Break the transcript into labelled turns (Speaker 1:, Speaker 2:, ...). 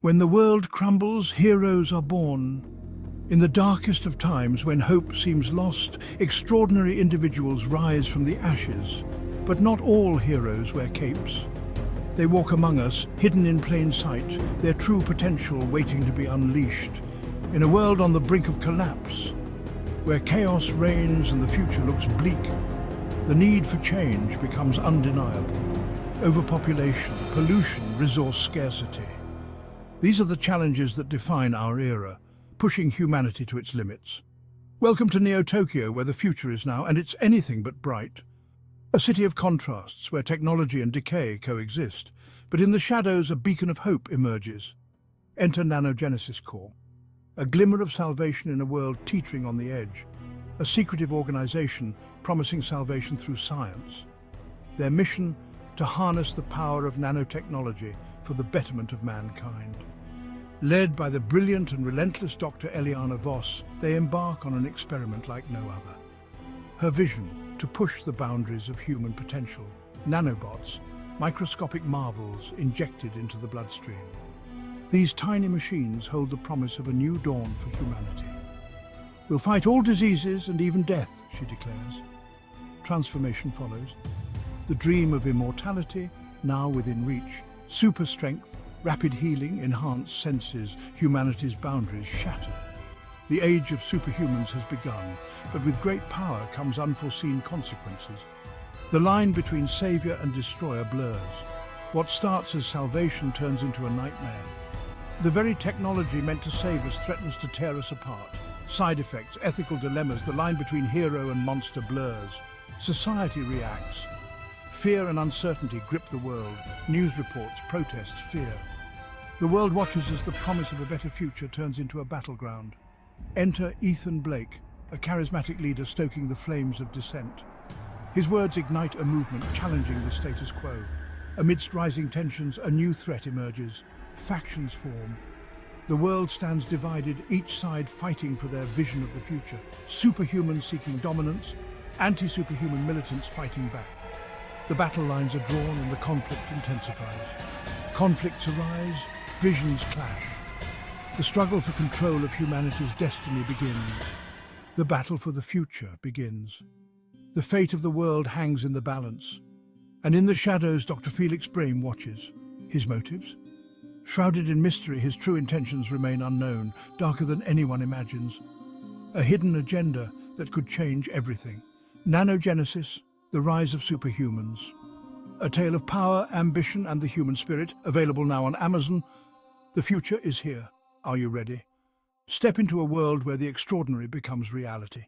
Speaker 1: When the world crumbles, heroes are born. In the darkest of times, when hope seems lost, extraordinary individuals rise from the ashes. But not all heroes wear capes. They walk among us, hidden in plain sight, their true potential waiting to be unleashed. In a world on the brink of collapse, where chaos reigns and the future looks bleak, the need for change becomes undeniable. Overpopulation, pollution, resource scarcity. These are the challenges that define our era, pushing humanity to its limits. Welcome to Neo-Tokyo, where the future is now, and it's anything but bright. A city of contrasts, where technology and decay coexist, but in the shadows a beacon of hope emerges. Enter Nanogenesis Corps, a glimmer of salvation in a world teetering on the edge, a secretive organization promising salvation through science. Their mission, to harness the power of nanotechnology for the betterment of mankind. Led by the brilliant and relentless Dr. Eliana Voss, they embark on an experiment like no other. Her vision, to push the boundaries of human potential. Nanobots, microscopic marvels injected into the bloodstream. These tiny machines hold the promise of a new dawn for humanity. We'll fight all diseases and even death, she declares. Transformation follows. The dream of immortality, now within reach. Super strength, rapid healing, enhanced senses, humanity's boundaries shatter. The age of superhumans has begun, but with great power comes unforeseen consequences. The line between savior and destroyer blurs. What starts as salvation turns into a nightmare. The very technology meant to save us threatens to tear us apart. Side effects, ethical dilemmas, the line between hero and monster blurs. Society reacts. Fear and uncertainty grip the world. News reports, protests, fear. The world watches as the promise of a better future turns into a battleground. Enter Ethan Blake, a charismatic leader stoking the flames of dissent. His words ignite a movement challenging the status quo. Amidst rising tensions, a new threat emerges. Factions form, the world stands divided, each side fighting for their vision of the future. Superhumans seeking dominance, anti-superhuman militants fighting back. The battle lines are drawn and the conflict intensifies. Conflicts arise, visions clash. The struggle for control of humanity's destiny begins. The battle for the future begins. The fate of the world hangs in the balance. And in the shadows, Dr. Felix Brehm watches. His motives? Shrouded in mystery, his true intentions remain unknown, darker than anyone imagines. A hidden agenda that could change everything. Nanogenesis, the rise of superhumans. A tale of power, ambition and the human spirit, available now on Amazon. The future is here. Are you ready? Step into a world where the extraordinary becomes reality.